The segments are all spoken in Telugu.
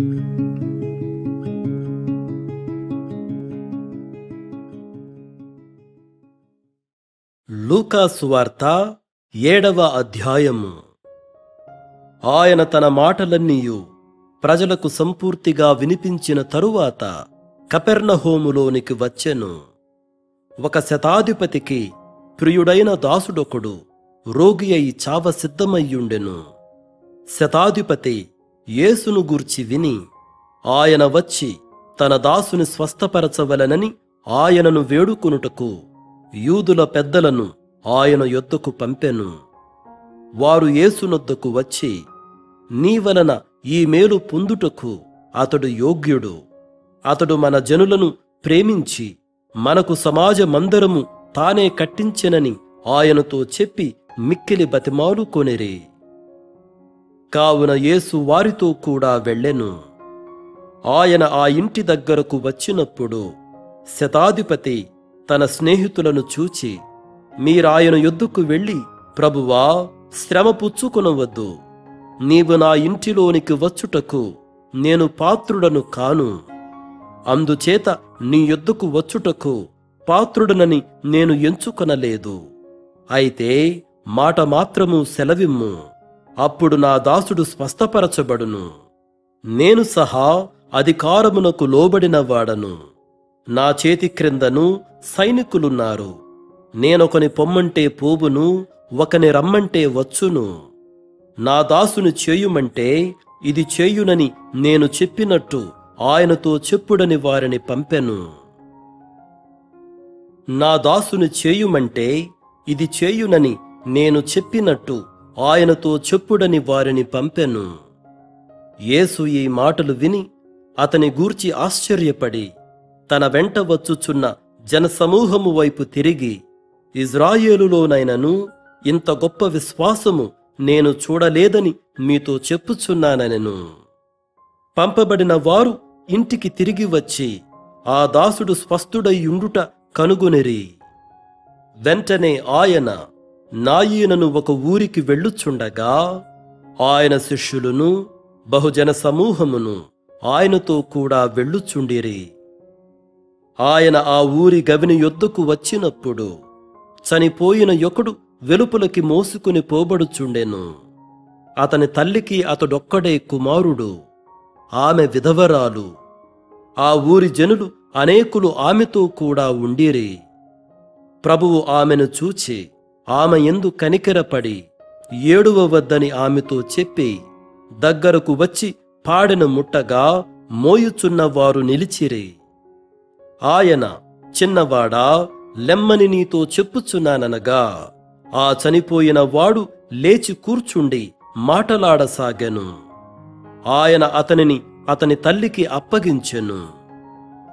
లూకా సువార్త ఏడవ అధ్యాయము. ఆయన తన మాటలన్నీయు ప్రజలకు సంపూర్తిగా వినిపించిన తరువాత కపెర్నహోములోనికి వచ్చెను. ఒక శతాధిపతికి ప్రియుడైన దాసుడొకడు రోగి అయి చావ సిద్ధమయ్యుండెను. శతాధిపతి యేసును గూర్చి విని ఆయన వచ్చి తన దాసుని స్వస్థపరచవలనని ఆయనను వేడుకొనుటకు యూదుల పెద్దలను ఆయన యొద్దకు పంపెను. వారు యేసునొద్దకు వచ్చి నీ వలన ఈ మేలు పొందుటకు అతడు యోగ్యుడు. అతడు మన జనులను ప్రేమించి మనకు సమాజమందరము తానే కట్టించెనని ఆయనతో చెప్పి మిక్కిలి బతిమాలు కొనిరే. కావున యేసు వారితో కూడా వెళ్ళెను. ఆయన ఆ ఇంటి దగ్గరకు వచ్చినప్పుడు శతాధిపతి తన స్నేహితులను చూచి మీరాయన యొద్దకు వెళ్ళి ప్రభువా శ్రమ పుచ్చుకొనవద్దు. నీవు నా ఇంటిలోనికి వచ్చుటకు నేను పాత్రుడను కాను. అందుచేత నీ యొద్దకు వచ్చుటకు పాత్రుడనని నేను ఎంచుకొనలేదు. అయితే మాట మాత్రము సెలవిమ్ము. అప్పుడు నా దాసుడు స్వస్థపరచబడును నేను సహా అధికారమునకు లోబడిన వాడను. నా చేతి క్రిందను సైనికులున్నారు. నేనొకని పొమ్మంటే పోవును ఒకని రమ్మంటే వచ్చును. నా దాసుని చేయుమంటే ఇది చేయునని నేను చెప్పినట్టు ఆయనతో చెప్పుడని వారిని పంపెను. నా దాసుని చేయుమంటే ఇది చేయునని నేను చెప్పినట్టు ఆయనతో చెప్పుడని వారిని పంపెను. యేసు ఈ మాటలు విని అతని గూర్చి ఆశ్చర్యపడి తన వెంట వచ్చుచున్న జనసమూహము వైపు తిరిగి ఇజ్రాయేలులోనైనను ఇంత గొప్ప విశ్వాసము నేను చూడలేదని మీతో చెప్పుచున్నానెను పంపబడిన వారు ఇంటికి తిరిగి వచ్చి ఆ దాసుడు స్వస్థుడయ్యుండుట కనుగొనిరి. వెంటనే ఆయన నాయీనను ఒక ఊరికి వెళ్ళుచుండగా ఆయన శిష్యులను బహుజన సమూహమును ఆయనతో కూడా వెళ్ళుచుండిరి. ఆయన ఆ ఊరి గవిని యొద్దకు వచ్చినప్పుడు చనిపోయిన యొకడు వెలుపలకి మోసుకుని పోబడుచుండెను. అతని తల్లికి అతడొక్కడే కుమారుడు ఆమె విధవరాలు. ఆ ఊరి జనులు అనేకులు ఆమెతో కూడా ఉండిరి. ప్రభువు ఆమెను చూచి ఆమె ఎందు కనికెరపడి ఏడువవద్దని ఆమెతో చెప్పి దగ్గరకు వచ్చి పాడెను ముట్టగా మోయుచున్నవారు నిలిచిరి. ఆయన చిన్నవాడా లెమ్మని నీతో చెప్పుచున్నాననగా ఆ చనిపోయిన వాడు లేచి కూర్చుండి మాటలాడసాగెను. ఆయన అతనిని అతని తల్లికి అప్పగించెను.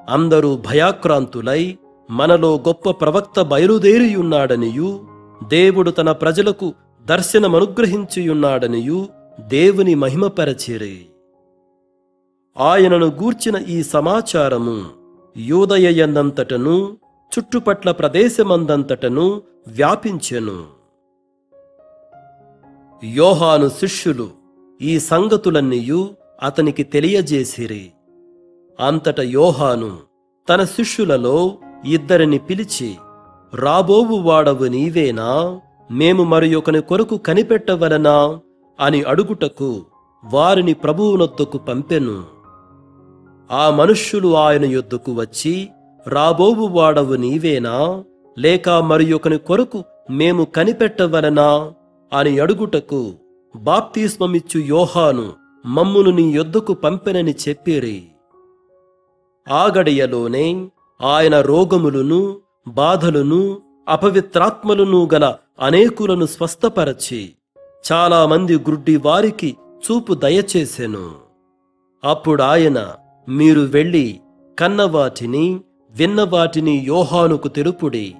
అందరూ భయాక్రాంతులై మనలో గొప్ప ప్రవక్త బయలుదేరియున్నాడనియు దేవుడు తన ప్రజలకు దర్శనమనుగ్రహించియున్నాడనియు దేవుని మహిమపరచిరి. ఆయనను గూర్చిన ఈ సమాచారము యూదయయందంతటను చుట్టుపట్ల ప్రదేశమందంతటను వ్యాపించెను. యోహాను శిష్యులు ఈ సంగతులన్నీయు అతనికి తెలియజేసిరి. అంతట యోహాను తన శిష్యులలో ఇద్దరిని పిలిచి రాబోవు వాడవు నీవేనా? మేము మరి ఒకని కొరకు కనిపెట్టవలనా? అని అడుగుటకు వారిని ప్రభువునొద్దకు పంపెను. ఆ మనుష్యులు ఆయన యొద్దకు వచ్చి రాబోవు వాడవు నీవేనా? లేక మరి ఒకని కొరకు మేము కనిపెట్టవలనా? అని అడుగుటకు బాప్తిస్మమిచ్చు యోహాను మమ్మును నీ యొద్దకు పంపెనని చెప్పిరి. ఆ గడియలోనే ఆయన రోగములను బాధలను అపవిత్రాత్మలను గల అనేకులను స్వస్థపరచి చాలామంది గుడ్డి వారికి చూపు దయచేసెను. అప్పుడాయన మీరు వెళ్ళి కన్నవాటిని విన్నవాటిని యోహానుకు తెలుపుడి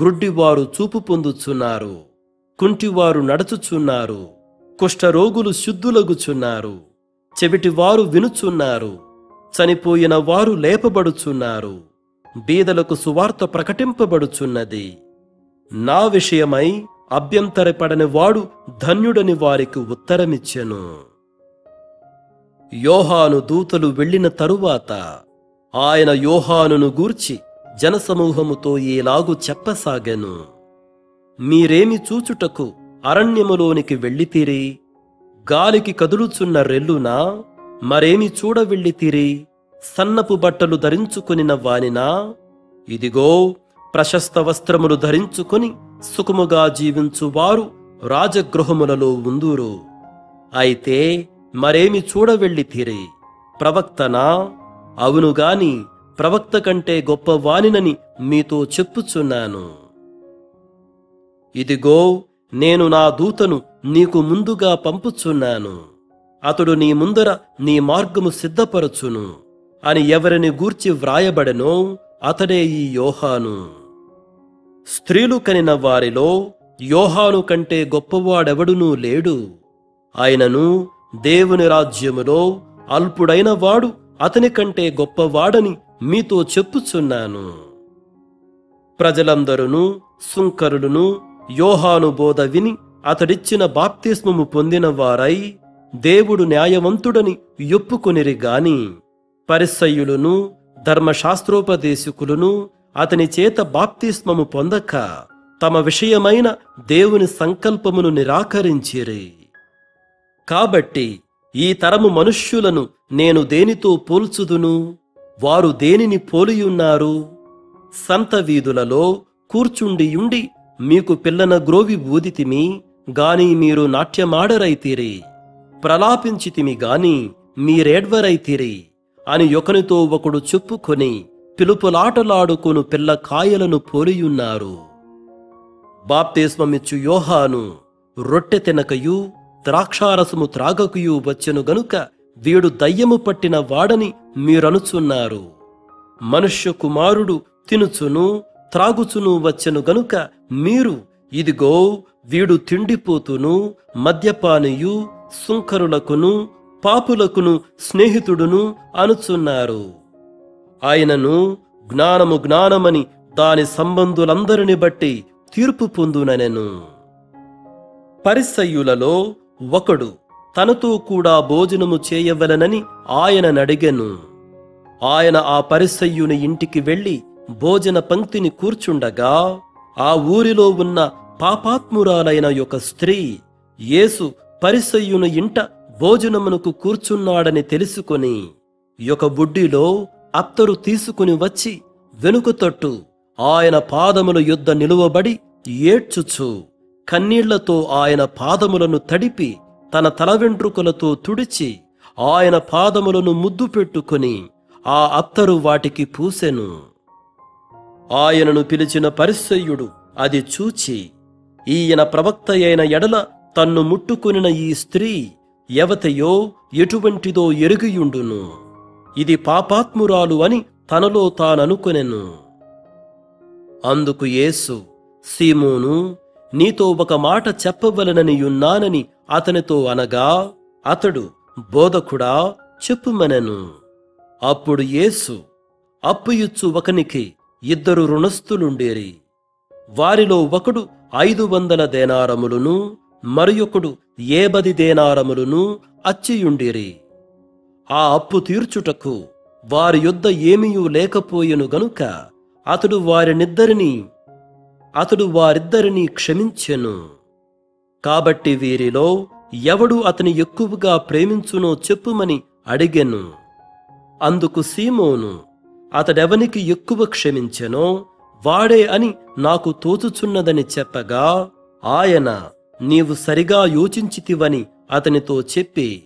గ్రుడ్డివారు చూపు పొందుచున్నారు కుంటివారు నడుచుచున్నారు కుష్ఠరోగులు శుద్ధులగుచున్నారు చెవిటివారు వినుచున్నారు చనిపోయిన వారు లేపబడుచున్నారు. బీదలకు సువార్త ప్రకటింపబడుచున్నది. నా విషయమై అభ్యంతరపడని వాడు ధన్యుడని వారికి ఉత్తరమిచ్చెను. యోహాను దూతలు వెళ్ళిన తరువాత ఆయన యోహానును గూర్చి జనసమూహముతో ఈలాగు చెప్పసాగెను. మీరేమి చూచుటకు అరణ్యములోనికి వెళ్ళితిరి? గాలికి కదులుచున్న రెల్లునా? మరేమి చూడ వెళ్ళితిరి సన్నపు బట్టలు ధరించుకునిన వానినా ఇదిగో ప్రశస్త వస్త్రములు ధరించుకొని సుఖముగా జీవించువారు రాజగృహములలో ఉందురు. అయితే మరేమి చూడవెళ్ళి తీరే? ప్రవక్తనా? అవునుగాని ప్రవక్త కంటే గొప్పవానినని మీతో చెప్పుచున్నాను. ఇదిగో నేను నా దూతను నీకు ముందుగా పంపుచున్నాను. అతడు నీ ముందర నీ మార్గము సిద్ధపరచును. అని ఎవరిని గూర్చి వ్రాయబడనో అతడే ఈ యోహాను. స్త్రీలు కనిన వారిలో యోహాను కంటే గొప్పవాడెవడునూ లేడు. ఆయనను దేవుని రాజ్యములో అల్పుడైన వాడు అతని కంటే గొప్పవాడని మీతో చెప్పుచున్నాను. ప్రజలందరూ సుంకరులను యోహాను బోధ విని అతడిచ్చిన బాప్తిస్మము పొందిన వారై దేవుడు న్యాయవంతుడని ఒప్పుకొనిరి గాని. పరిసయ్యులను ధర్మశాస్త్రోపదేశకులను అతని చేత బాప్తిస్మము పొందక తమ విషయమైన దేవుని సంకల్పమును నిరాకరించిరి. కాబట్టి ఈ తరము మనుష్యులను నేను దేనితో పోల్చుదును? వారు దేనిని పోలియున్నారు? సంత వీధులలో కూర్చుండియుండి మీకు పిల్లన గ్రోవి ఊదితిమి గాని మీరు నాట్యమాడరైతిరి. ప్రలాపించితిమి గాని మీరేడ్వరైతిరి. అని ఒకనితో ఒకడు చెప్పుకొని పిలుపులాటలాడుకొను పిల్ల కాయలను పోలియున్నారు. బాప్తిస్మమిచ్చు యోహాను రొట్టె తినకయు ద్రాక్షారసము త్రాగకయు వచ్చెను గనుక వీడు దయ్యము పట్టిన వాడని మీరనుచున్నారు. మనుష్య కుమారుడు తినుచును త్రాగుచును వచ్చెను గనుక మీరు ఇదిగో వీడు తిండిపోతును మద్యపానియు సుంకరులకును పాపులకును స్నేహితుడును అనుచున్నారు. ఆయనను జ్ఞానము జ్ఞానమని దాని సంబంధులందరిని బట్టి తీర్పు పొందుననెను. పరిసయ్యులలో ఒకడు తనతో కూడా భోజనము చేయవలనని ఆయన నడిగెను. ఆయన ఆ పరిసయ్యుని ఇంటికి వెళ్ళి భోజన పంక్తిని కూర్చుండగా ఆ ఊరిలో ఉన్న పాపాత్మురాలైన ఒక స్త్రీ యేసు పరిసయ్యుని ఇంట భోజనమునకు కూర్చున్నాడని తెలుసుకొని యొక్క బుడ్డిలో అత్తరు తీసుకుని వచ్చి వెనుక తట్టు ఆయన పాదముల యుద్ధ నిలువబడి ఏడ్చుచు కన్నీళ్ళతో ఆయన పాదములను తడిపి తన తల వెంట్రుకలతో తుడిచి ఆయన పాదములను ముద్దు పెట్టుకుని ఆ అత్తరు వాటికి పూసెను. ఆయనను పిలిచిన పరిసయ్యుడు అది చూచి ఈయన ప్రవక్త అయిన ఎడల తన్ను ముట్టుకొనిన ఈ స్త్రీ ఎవతయో ఎటువంటిదో ఎరుగియుండును. ఇది పాపాత్మురాలు అని తనలో తాననుకొనెను. అందుకు యేసు సీమోను నీతో ఒక మాట చెప్పవలననియున్నానని అతనితో అనగా అతడు బోధకుడా చెప్పుమనెను. అప్పుడు యేసు అప్పుయుచ్చు ఒకనికి ఇద్దరు రుణస్థులుండేరి. వారిలో ఒకడు ఐదు వందల దేనారములను మరియొకడు ఏబది దేనారములను అచ్చియుండిరి. ఆ అప్పు తీర్చుటకు వారి యొద్ద ఏమీయూ లేకపోయెను గనుక అతడు వారినిద్దరినీ అతడు వారిద్దరినీ క్షమించెను. కాబట్టి వీరిలో ఎవడు అతని ఎక్కువగా ప్రేమించునో చెప్పుమని అడిగెను. అందుకు సీమోను అతడెవనికి ఎక్కువ క్షమించెనో వాడే అని నాకు తోచుచున్నదని చెప్పగా ఆయన నీవు సరిగా యోచించితివని అతనితో చెప్పి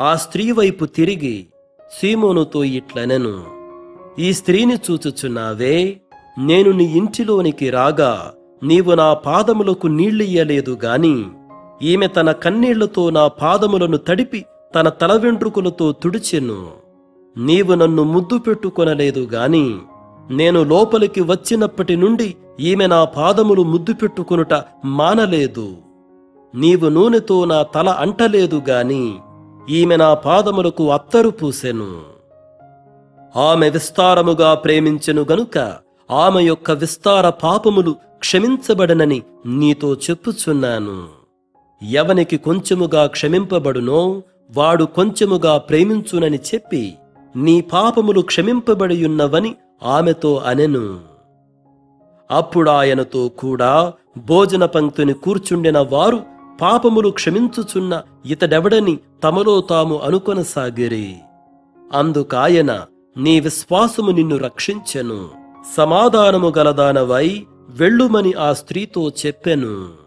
ఆ స్త్రీ వైపు తిరిగి సీమోనుతో ఇట్లనెను. ఈ స్త్రీని చూచుచున్నావే నేను నీ ఇంటిలోనికి రాగా నీవు నా పాదములకు నీళ్ళియ్యలేదు గాని ఈమె తన కన్నీళ్ళతో నా పాదములను తడిపి తన తల వెంట్రుకలతో తుడిచెను. నీవు నన్ను ముద్దు పెట్టుకొనలేదు గాని నేను లోపలికి వచ్చినప్పటి నుండి ఈమె నా పాదములు ముద్దు పెట్టుకొనుట మానలేదు. నీవు నూనెతో నా తల అంటలేదు గాని ఈమె నా పాదములకు అత్తరు పూసెను. ఆమె విస్తారముగా ప్రేమించెను గనుక ఆమె యొక్క విస్తార పాపములు క్షమించబడనని నీతో చెప్పుచున్నాను. ఎవనికి కొంచెముగా క్షమింపబడునో వాడు కొంచెముగా ప్రేమించునని చెప్పి నీ పాపములు క్షమింపబడియున్నవని ఆమెతో అనెను. అప్పుడాయనతో కూడా భోజన పంక్తిని కూర్చుండిన వారు పాపములు క్షమించుచున్న ఇతడెవడని తమలో తాము అనుకొనసాగిరి. అందుకాయన నీ విశ్వాసము నిన్ను రక్షించెను. సమాధానము గలదానవై వెళ్ళుమని ఆ స్త్రీతో చెప్పెను.